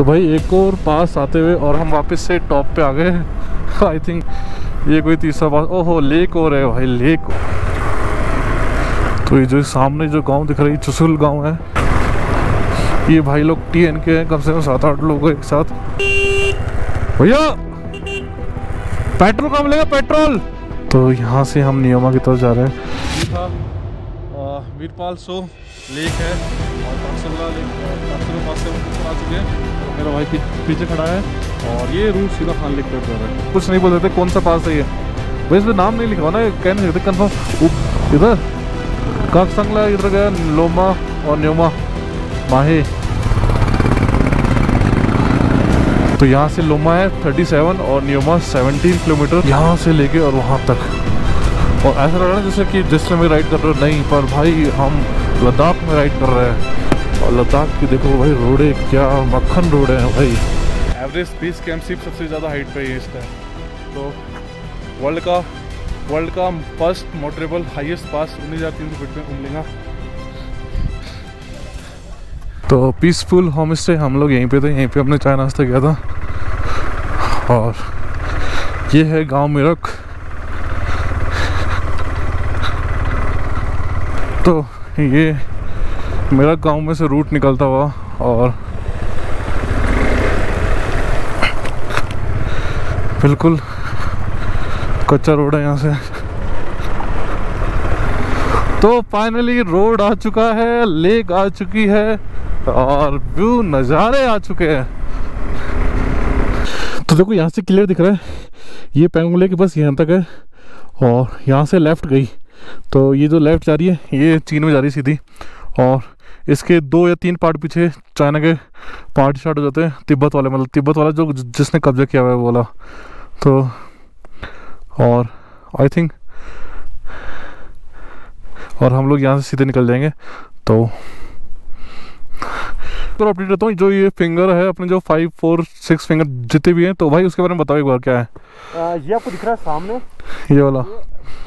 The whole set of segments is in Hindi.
तो भाई एक और पास आते हुए और हम वापस से टॉप पे आ गए आई थिंक ये कोई तीसरा पास ओहो, लेक और है भाई, लेक। तो ये जो सामने जो गाँव दिख रही है, चुसुल गाँव है। ये भाई लोग टी एन के हैं, कम से कम सात आठ लोग एक साथ। भैया! पेट्रोल कहाँ मिलेगा पेट्रोल! तो यहाँ से हम नियमा की तरफ़ जा रहे हैं। वीरपाल सो, लेक है, और पाकसला लेक पाकसला पास से आ चुके हैं। मेरा भाई पीछे खड़ा है और ये रूट सीधा खान पे जा रहा है। कुछ नहीं बोल सकते कौन सा पास है ये? भाई इसमें नाम नहीं लिखा ना कह नहीं सकते कन्फर्म इधर। काकसंगला इधर गया, लोमा और न्योमा। माहे। तो यहाँ से लोमा है 37 और न्योमा 17 किलोमीटर यहाँ से लेके और वहाँ तक। और ऐसा लग रहा है जैसे कि जिसमें में राइड कर रहे हो, नहीं, पर भाई हम लद्दाख में राइड कर रहे हैं। और लद्दाख की देखो भाई रोडे क्या मक्खन रोड है भाई। एवरेज बेस सिर्फ़ सबसे ज़्यादा हाइट पे है इस टाइम तो वर्ल्ड का वर्ल्ड का फ़र्स्ट मोटरेबल हाईएस्ट पास उन्नीस हज़ार तीन सौ फीट में उमलिंगा तो पीसफुल होम स्टे हम लोग यहीं पे थे यहीं पे हमने चाय नाश्ता किया था। और ये है गाँव मेरठ। तो ये मेरा गाँव में से रूट निकलता हुआ और बिल्कुल कच्चा रोड है यहाँ से। तो फाइनली रोड आ चुका है लेक आ चुकी है और व्यू नज़ारे आ चुके हैं। तो देखो यहाँ से क्लियर दिख रहा है, ये पेंगुले के बस यहाँ तक है और यहाँ से लेफ़्ट गई। तो ये जो लेफ़्ट जा रही है, ये चीन में जा रही सीधी और इसके दो या तीन पार्ट पीछे चाइना के पार्ट स्टार्ट हो जाते हैं तिब्बत वाले मतलब तिब्बत वाला जो जिसने कब्जा किया हुआ है वो वाला। तो और आई थिंक और हम लोग यहाँ से सीधे निकल जाएँगे तो और अपडेट रहता हूँ जो ये फिंगर है अपने जो फाइव फोर सिक्स फिंगर जितने भी हैं तो भाई उसके बारे में बताओ एक बार क्या है। आ, ये आपको दिख रहा है सामने। ये वाला।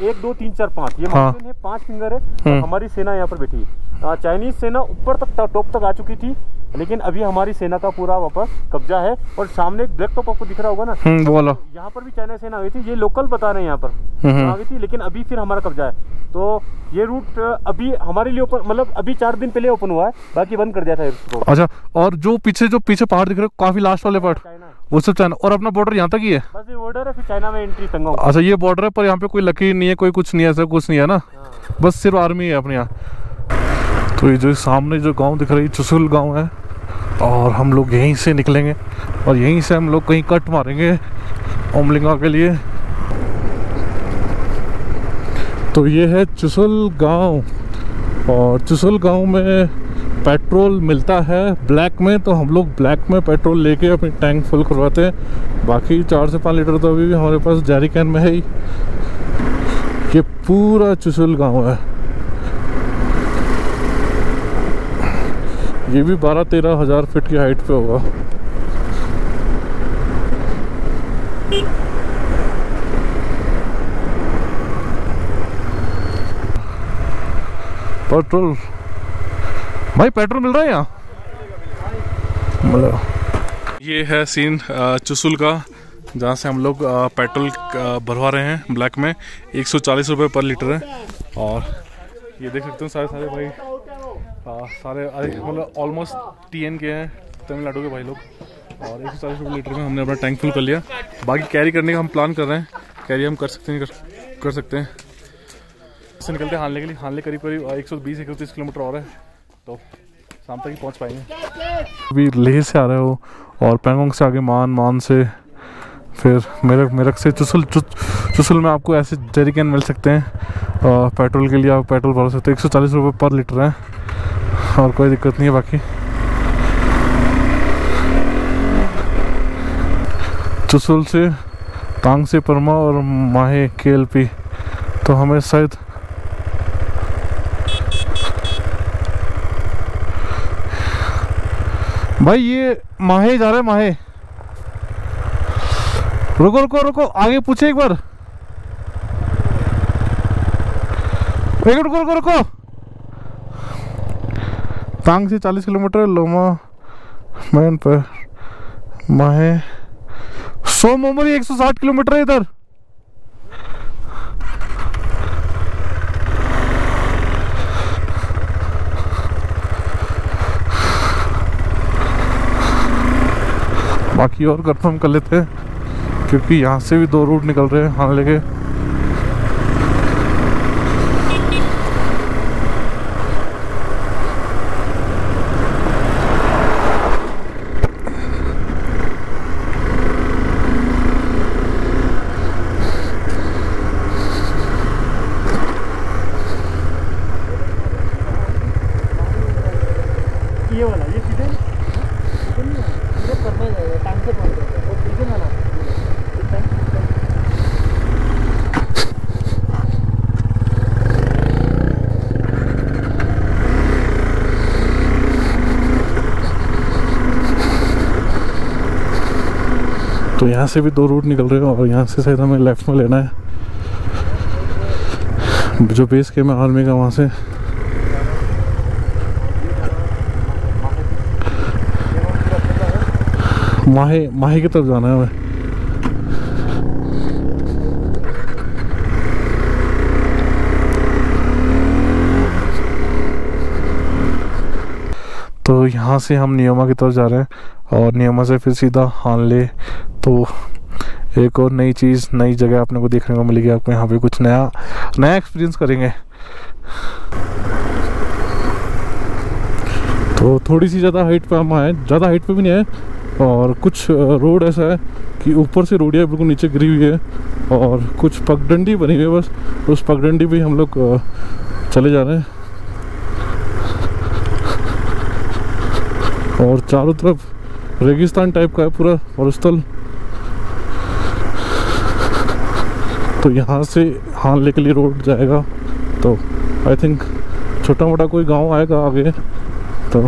एक दो तीन चार पाँच। ये हाँ। है पाँच फिंगर है हम्म। हमारी सेना यहाँ पर बैठी है। चाइनीज़ सेना ऊपर तक टॉप तक आ चुकी थी लेकिन अभी हमारी सेना का पूरा वापस कब्जा है और सामने एक ब्लैक टॉप आपको दिख रहा होगा ना? हम्म वाला यहाँ पर भी चाइना सेना आ गई थी ये लोकल बता रहे हैं यहाँ पर। हम्म। आ गई थी लेकिन अभी फिर हमारा कब्जा है। तो ये रूट अभी हमारे लिए ओपन मतलब अभी चार दिन पहले ओपन हुआ है बाकी बंद कर दिया था इसको। अच्छा और जो पीछे जो पीछे पहाड़ दिख रहे हैं काफ़ी लास्ट वाले पार्ट वो सब चाइना और अपना बॉर्डर यहाँ तक ही है? बस ये ऑर्डर है फिर चाइना में एंट्री तंगा अच्छा ये बॉर्डर है पर यहाँ पे कोई लकीर नहीं है कोई कुछ नहीं है ऐसा कुछ नहीं है ना? हाँ। बस सिर्फ़ आर्मी है अपने यहाँ। तो ये जो सामने जो गाँव दिख रही है, चुसुल गाँव है, और हम लोग यहीं से निकलेंगे, और यहीं से हम लोग कहीं कट मारेंगे ओमलिंगा के लिए। तो ये है चुसुल गाँव, और चुसुल गाँव में पेट्रोल मिलता है ब्लैक में तो हम लोग ब्लैक में पेट्रोल लेके अपनी टैंक फुल करवाते हैं। बाकी चार से पाँच लीटर तो अभी भी हमारे पास जारी कैन में है ही। ये पूरा चुसुल गाँव है। ये भी बारह तेरह हज़ार फिट की हाइट पे होगा। पेट्रोल। भाई, पेट्रोल मिल रहा है यहाँ? मतलब ये है सीन चुसुल का, जहाँ से हम लोग पेट्रोल भरवा रहे हैं ब्लैक में। एक सौ चालीस रुपये पर लीटर है। और ये देख सकते हो सारे सारे भाई। अ, सारे मतलब ऑलमोस्ट टी एन के हैं तमिलनाडु के भाई लोग। और एक सौ चालीस लीटर में हमने अपना टैंक फुल कर लिया। बाकी कैरी करने का हम प्लान कर रहे हैं। कैरी हम कर सकते हैं कर, कर सकते हैं। से निकलते हैं हानले के लिए। हानले करीब करीब एक सौ बीस इकतीस किलोमीटर और है। तो शाम तक ही पहुँच पाएँगे। अभी लेह से आ रहे हो और पैंगोंग से आगे मान मान से फिर मेरठ मेरठ से चुसल चु, चुसुल में आपको ऐसे जेरिकन मिल सकते हैं। और पेट्रोल के लिए आप पेट्रोल भर सकते हो। एक सौ चालीस पर लीटर है। और कोई दिक्कत नहीं है बाकी। चुसुल से तांग से परमा और माहे के तो हमें शायद भाई ये माहे जा रहा है माहे। रुको रुको रुको, आगे पूछे एक बार। एक रुको रुको रुको। तांग से 40 किलोमीटर लोमा मैन पर माहे। सो मोमरी 160 किलोमीटर है इधर। बाकी और कंफर्म कर लेते हैं। क्योंकि यहाँ से भी दो रूट निकल रहे हैं हाँ लेके ये वाला ये सीधे सीधे नहीं है सीधे करना है टाइम से पहुँच जाएगा वो सीधे ना ना ये टाइम तो यहाँ से भी दो रूट निकल रहे हैं और यहाँ से शायद हमें लेफ़्ट में लेना है। जो बेस के में आर्मी का, वहाँ से। माहे माहे की तरफ़ जाना है हमें। तो यहाँ से हम नियमा की तरफ़ जा रहे हैं। और नियमा से फिर सीधा हानले तो एक और नई चीज़, नई जगह अपने को देखने को मिलेगी आपको। यहाँ पे कुछ नया नया एक्सपीरियंस करेंगे। तो थोड़ी सी ज़्यादा हाइट पे हम आए। ज़्यादा हाइट पे भी नहीं आए। और कुछ रोड ऐसा है कि ऊपर से रोडिया बिल्कुल नीचे गिरी हुई है। और कुछ पगडंडी बनी हुई है बस। उस पगडंडी पे हम लोग चले जा रहे हैं। और चारों तरफ़ रेगिस्तान टाइप का है पूरा और स्थल। तो यहाँ से हानले के लिए रोड जाएगा। तो आई थिंक छोटा मोटा कोई गाँव आएगा आगे। तो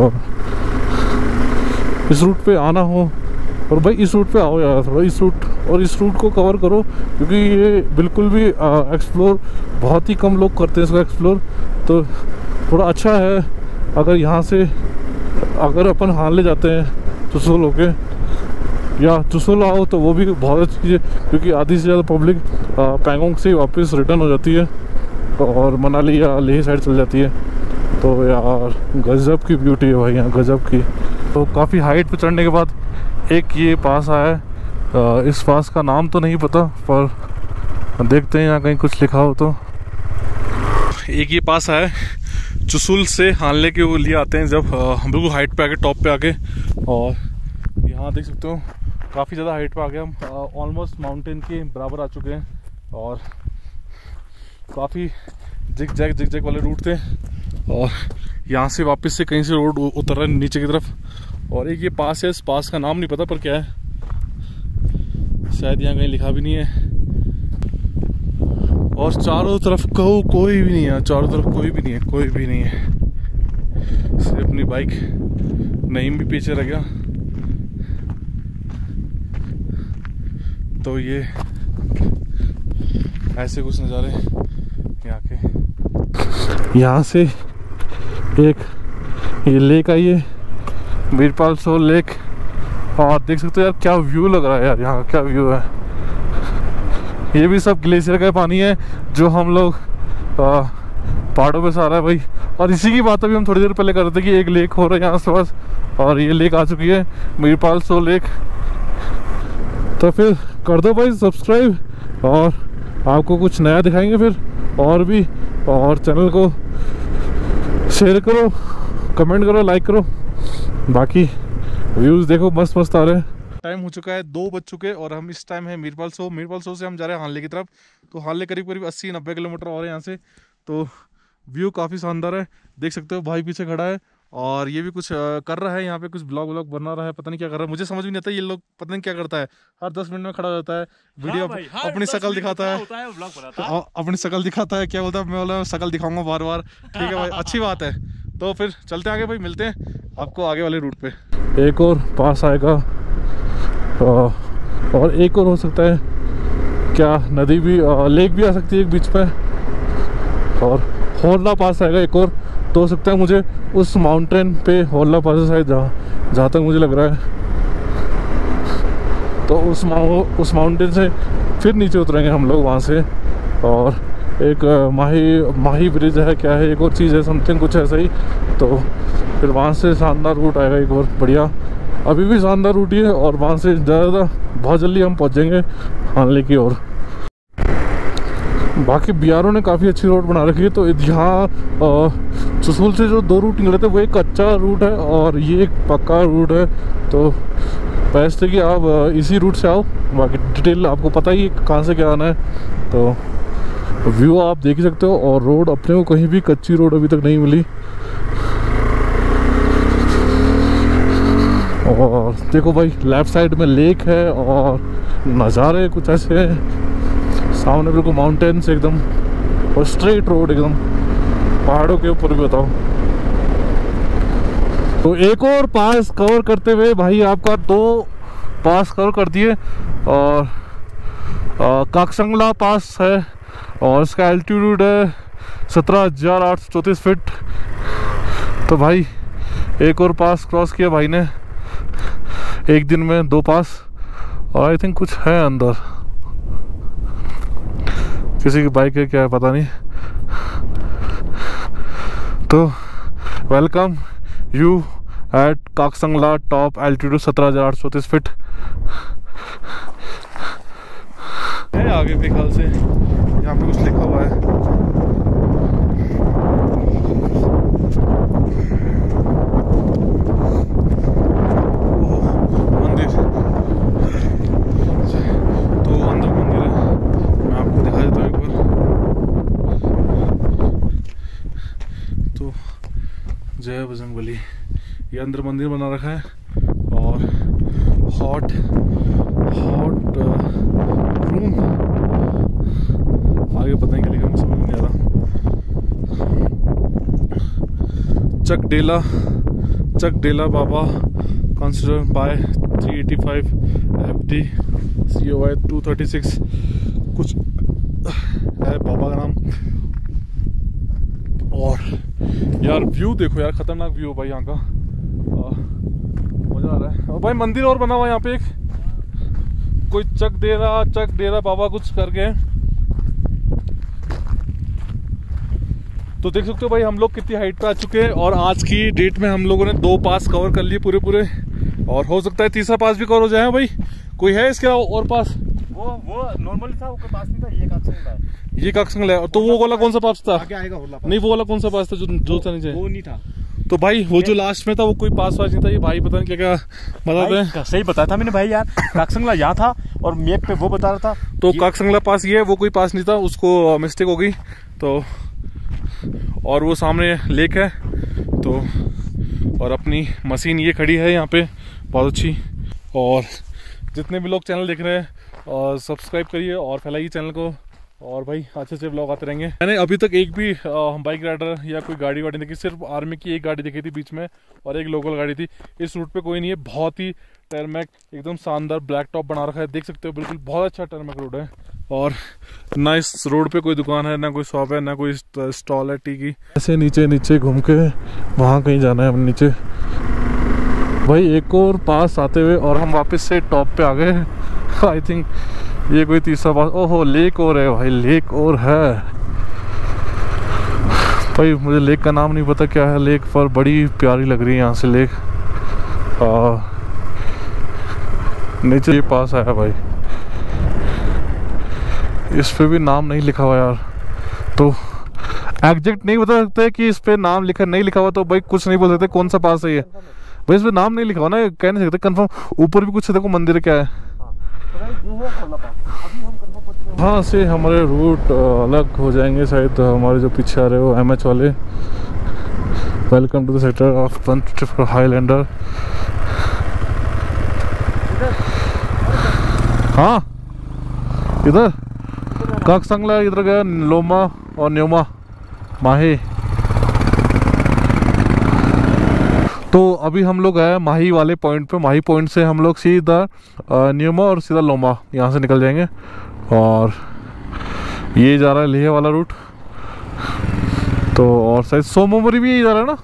और इस रूट पे आना हो। और भाई इस रूट पे आओ यार थोड़ा, इस रूट और इस रूट को कवर करो। क्योंकि ये बिल्कुल भी एक्सप्लोर बहुत ही कम लोग करते हैं इसका एक्सप्लोर तो थोड़ा अच्छा है, अगर यहाँ से अगर अपन हार ले जाते हैं चुसोल होके, या चुसोल आओ तो वो भी बहुत अच्छी चीज़ है, क्योंकि आधी से ज़्यादा पब्लिक पैंगोंग से वापस रिटर्न हो जाती है, और मनाली या लेह साइड चल जाती है। तो यार, गजब की ब्यूटी है भाई यहाँ गजब की। तो काफ़ी हाइट पर चढ़ने के बाद एक ये पास आया है इस पास का नाम तो नहीं पता, पर देखते हैं यहाँ कहीं कुछ लिखा हो तो। एक ये पास आया है चुसुल से हानले के वो लिए आते हैं जब हम बिल्कुल हाइट पे आके टॉप पे आके। और यहाँ देख सकते हो, काफ़ी ज़्यादा हाइट पे आ गए हम ऑलमोस्ट माउंटेन के बराबर आ चुके हैं। और काफ़ी जिग जैग जिग जैग वाले रूट थे। और यहाँ से वापस से कहीं से रोड उतर रहा है नीचे की तरफ़। और एक ये पास है, इस पास का नाम नहीं पता, पर क्या है। शायद यहाँ कहीं लिखा भी नहीं है। और चारों तरफ़ को कोई भी नहीं है, चारों तरफ़ कोई भी नहीं है, कोई भी नहीं है। सिर्फ़ अपनी बाइक नईम भी पीछे रह गया। तो ये ऐसे कुछ नज़ारे यहाँ के। यहाँ से एक ये लेक आई है मीरपाल सोल लेक और देख सकते हो यार, क्या व्यू लग रहा है यार, यहाँ क्या व्यू है। ये भी सब ग्लेशियर का पानी है, जो हम लोग पहाड़ों पे से आ रहा है भाई। और इसी की बात अभी हम थोड़ी देर पहले कर रहे थे कि एक लेक हो रहा है यहाँ से पास और ये लेक आ चुकी है मीरपाल सो लेक तो फिर कर दो भाई सब्सक्राइब और आपको कुछ नया दिखाएँगे फिर, और भी, और चैनल को शेयर करो कमेंट करो लाइक करो। बाकी व्यूज़ देखो मस्त मस्त आ रहे हैं। टाइम हो चुका है दो बज चुके और हम इस टाइम है मीरपाल सो। मीरपाल सो से हम जा रहे हैं हानले की तरफ़। तो हानले करीब करीब अस्सी नब्बे किलोमीटर और है यहाँ से। तो व्यू काफ़ी शानदार है। देख सकते हो भाई पीछे खड़ा है और ये भी कुछ कर रहा है। यहाँ पे कुछ ब्लॉग व्लॉग बना रहा है। पता नहीं क्या कर रहा है। मुझे समझ भी नहीं आता ये लोग पता नहीं क्या करता है। हर दस मिनट में खड़ा हो जाता है। वीडियो हाँ भाई, हर अपनी शकल दिखाता है। है है। अपनी शकल दिखाता है। क्या बोलता है? मैं बोला शक्ल दिखाऊँगा बार बार। ठीक है भाई अच्छी बात है। तो फिर चलते आगे भाई मिलते हैं आपको आगे वाले रूट पे। एक और पास आएगा। और एक और हो सकता है, क्या नदी भी लेक भी आ सकती है एक बीच पे? और होरला पास आएगा एक और तो हो सकता है मुझे उस माउंटेन पे होरला पास शायद, जहाँ जहाँ तक मुझे लग रहा है। तो उस माउ उस माउंटेन से फिर नीचे उतरेंगे हम लोग वहाँ से। और एक माही माही ब्रिज है, क्या है, एक और चीज़ है समथिंग कुछ ऐसा ही। तो फिर वहाँ से शानदार रूट आएगा एक और, बढ़िया। अभी भी शानदार रूट ही और वहाँ से ज़्यादा बहुत जल्दी हम पहुँचेंगे हानले की ओर। बाकी बिहारों ने काफ़ी अच्छी रोड बना रखी है तो यहाँ चुसूल से जो दो रूट निकले थे, वो एक कच्चा रूट है और ये एक पक्का रूट है। तो बेस्ट है कि आप इसी रूट से आओ। बाकी डिटेल आपको पता ही कहाँ से क्या आना है। तो व्यू आप देख सकते हो और रोड अपने को कहीं भी कच्ची रोड अभी तक नहीं मिली। और देखो भाई लेफ़्ट साइड में लेक है और नज़ारे कुछ ऐसे हैं। सामने बिल्कुल माउंटेन्स एकदम और स्ट्रेट रोड एकदम। पहाड़ों के ऊपर भी बताओ तो एक और पास कवर करते हुए भाई आपका दो पास कवर कर दिए और काकसंगला पास है और इसका एल्टीट्यूड है सत्रह हज़ार आठ सौ चौंतीस फिट तो भाई, एक और पास क्रॉस किया भाई ने। एक दिन में दो पास, और आई थिंक कुछ है अंदर। किसी की बाइक है क्या है पता नहीं। तो welcome you at Kaksangla top altitude सत्रह हज़ार आठ सौ तीस फिट है आगे के ख्याल से। यहाँ पे कुछ लिखा हुआ है ओह, मंदिर तो अंदर मंदिर है मैं आपको दिखा देता हूँ एक बार जय बजरंग बली। ये अंदर मंदिर बना रखा है और हॉट हॉट रूम आगे पता नहीं क्या लिखा मुझे समझ नहीं आ रहा। चक डेला चक डेला बाबा consider by 385 FD C O I two thirty six कुछ है बाबा का नाम और यार व्यू देखो यार, खतरनाक व्यू है भाई यहाँ का। मज़ा आ रहा है। और भाई मंदिर और बना हुआ यहाँ पे एक। कोई चक डेरा चक डेरा बाबा कुछ करके तो देख सकते हो भाई, हम लोग कितनी हाइट पे आ चुके हैं और आज की डेट में हम लोगों ने दो पास कवर कर लिए पूरे पूरे और हो सकता है तीसरा पास भी कवर हो जाए भाई। कोई है इसके और पास वो वो नॉर्मली था उसके पास नहीं था, ये ये काकसंगल है। तो वो वाला कौन सा पास था आगे नहीं वो वाला कौन सा पास था जो जो था नीचे? वो नहीं था। तो भाई वो जो लास्ट में था वो कोई पास वास नहीं था। ये भाई पता नहीं क्या क्या बताते हैं। सही बताया था मैंने भाई यार। काकसंगला यहाँ था और मैप पे वो बता रहा था तो काकसंगला पास ये वो कोई पास नहीं था उसको मिस्टेक हो गई। तो और वो सामने लेक है। तो और अपनी मशीन ये खड़ी है यहाँ पे बहुत अच्छी। और जितने भी लोग चैनल देख रहे हैं और सब्सक्राइब करिए और फैलाइए चैनल को। और भाई, अच्छे से ब्लॉग आते रहेंगे। मैंने अभी तक एक भी बाइक राइडर या कोई गाड़ी वाड़ी देखी, सिर्फ़ आर्मी की एक गाड़ी देखी थी बीच में और एक लोकल गाड़ी थी। इस रूट पे कोई नहीं है, बहुत ही टर्मैक एकदम शानदार ब्लैक टॉप बना रखा है। देख सकते हो, बिल्कुल बहुत अच्छा टर्मैक रोड है। और ना इस रोड पे कोई दुकान है, ना कोई शॉप है, ना कोई स्टॉल है, टी की। ऐसे नीचे नीचे घूम के, वहाँ कहीं जाना है हम नीचे। भाई, एक और पास आते हुए और हम वापस से टॉप पे आ गए। आई थिंक ये कोई तीसरा पास ओहो लेक और है भाई लेक और है। भाई मुझे लेक का नाम नहीं पता क्या है। लेक पर बड़ी प्यारी लग रही है यहाँ से लेक। आ, नीचे ये पास आया भाई। इस पे भी नाम नहीं लिखा हुआ यार। तो एग्जैक्ट नहीं बता सकते कि इस पे नाम लिखा नहीं लिखा हुआ तो भाई कुछ नहीं बोल सकते कौन सा पास है ये। भाई इस पे नाम नहीं लिखा हुआ ना कह नहीं सकते कंफर्म ऊपर भी कुछ है, देखो मंदिर क्या है। है, से हमारे रूट अलग हो जाएँगे शायद, हमारे जो पीछे आ रहे हो एम एच वाले। Welcome to the sector of punch highlander हाँ इधर। काकसंगला इधर गया, लोमा और न्योमा, माही। तो अभी हम लोग आए माही वाले पॉइंट पे। माही पॉइंट से हम लोग सीधा न्योमा और सीधा लोमा यहाँ से निकल जाएँगे। और ये जा रहा है लेह वाला रूट तो और शायद सोमोमरी भी यही जा रहा है ना?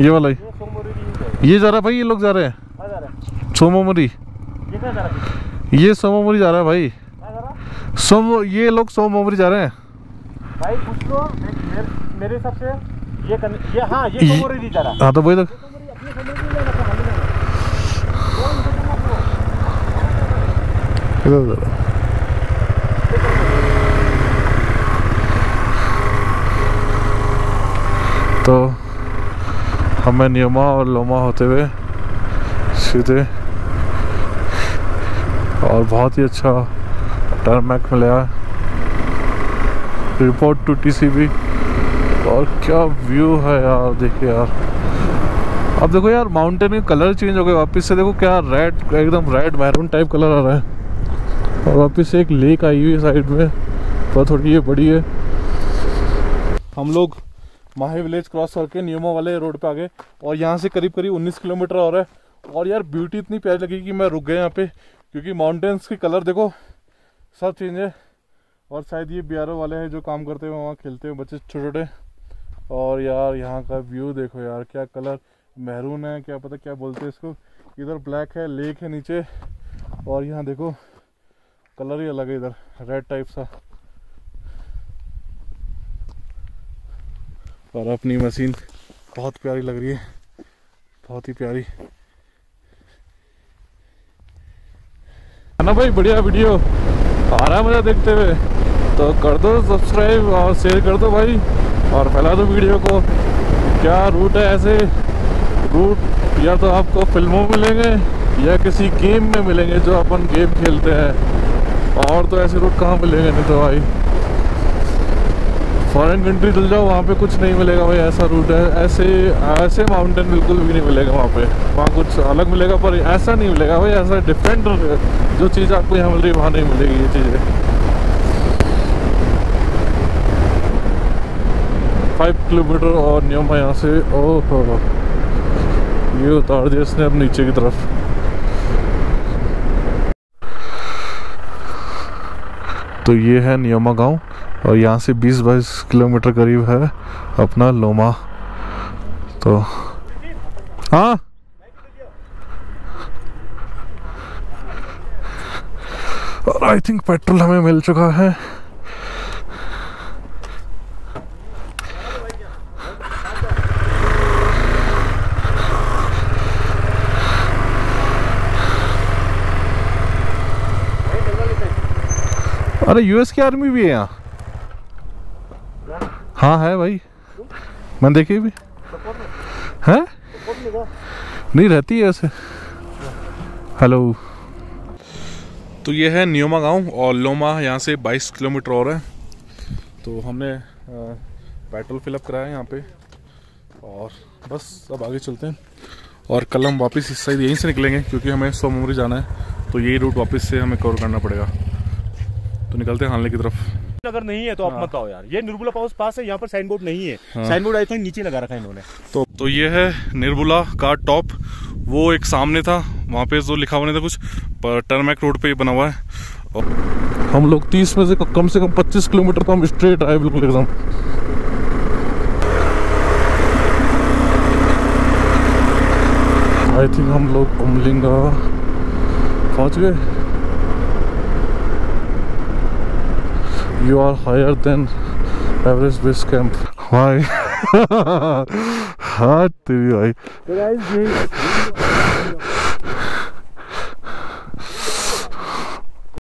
ये वाला ही। ये भी है। ये जा रहा है भाई ये लोग जा रहे हैं। कहाँ जा रहा है। सोमोमरी। ये कहाँ जा रहा है? ये सोमोमरी जा रहा है भाई। सोम ये लोग सोमोमरी जा रहे हैं। भाई पूछ लो। मेरे हिसाब से ये कन, ये हाँ ये ये- सोमोरी नहीं जा रहा हाँ तो वही तो। इधर इधर तो हमें नियमा और लोमा होते हुए सीधे और बहुत ही अच्छा टर्मैक मिला रिपोर्ट टू टीसीबी। और क्या व्यू है यार? देखिए यार। अब देखो यार माउंटेन के कलर चेंज हो गए वापस से देखो क्या रेड एकदम रेड मैरून टाइप कलर आ रहा है। और वापस से एक लेक आई हुई है साइड में। पर थोड़ी ये बड़ी है। हम लोग माही विलेज क्रॉस करके नियमों वाले रोड पे आ गए। और यहाँ से करीब करीब 19 किलोमीटर और है। और यार ब्यूटी इतनी प्यारी लगी कि मैं रुक गया यहाँ पे। क्योंकि माउंटेन्स के कलर देखो, सब चेंज है। और शायद ये बिहारों वाले हैं जो काम करते हुए वहाँ खेलते हुए बच्चे छोटे छोटे और यार यहाँ का व्यू देखो यार, क्या कलर मैरून है, क्या पता क्या बोलते हैं इसको। इधर ब्लैक है लेक है नीचे। और यहाँ देखो कलर ही अलग है इधर रेड टाइप सा। और अपनी मशीन बहुत प्यारी लग रही है, बहुत ही प्यारी। ना भाई, बढ़िया वीडियो आ रहा है मज़ा देखते हुए। तो कर दो सब्सक्राइब और शेयर कर दो भाई। और फैला दो वीडियो को। क्या रूट है ऐसे? रूट या तो आपको फ़िल्मों में मिलेंगे या किसी गेम में मिलेंगे जो अपन गेम खेलते हैं। और तो ऐसे रूट कहाँ मिलेंगे नहीं तो भाई? फॉरेन कंट्री चल जाओ, वहाँ पे कुछ नहीं मिलेगा भाई, ऐसा रूट है। ऐसे ऐसे माउंटेन बिल्कुल भी नहीं मिलेगा वहाँ पे। वहाँ कुछ अलग मिलेगा, पर ऐसा नहीं मिलेगा भाई, ऐसा डिफरेंट जो चीज़ आपको यहाँ मिल रही है, वहाँ नहीं मिलेगी ये चीज़ें। फाइव किलोमीटर और नियम है यहाँ से। ओह। ये उतार दिया इसने अब नीचे की तरफ़। तो ये है नियमा गाँव और यहाँ से 20-22 किलोमीटर करीब है अपना लोमा। तो हाँ? और आई थिंक पेट्रोल हमें मिल चुका है। अरे यूएस की आर्मी भी है यहाँ। हाँ है भाई। मैं देखी भी। है? नहीं, रहती है ऐसे। हेलो तो ये है नियोमा गाँव और लोमा यहाँ से 22 किलोमीटर और है। तो हमने पेट्रोल फिलअप कराया यहाँ पे। और बस, अब आगे चलते हैं। और कल हम वापस इस साइड यहीं से निकलेंगे, क्योंकि हमें सोमवरी जाना है। तो यही रूट वापस से हमें कवर करना पड़ेगा। तो निकलते हैं हालने की तरफ़। अगर नहीं है तो आप मत आओ यार। ये निर्मला पाउस पास है यहाँ पर साइन बोर्ड नहीं है। साइन बोर्ड आई थिंक नीचे लगा रखा है इन्होंने। तो तो ये है निर्बुला का टॉप। वो एक सामने था वहाँ पे जो लिखा हुआ नहीं था कुछ पर टर्मैक रोड पे बना हुआ है। और हम लोग 30 में से कम से कम 25 किलोमीटर तो हम स्ट्रेट आए बिल्कुल एकदम। आई थिंक हम लोग उमलिंगा पहुँच गए। you are higher than average base camp. Why? Hard to be you.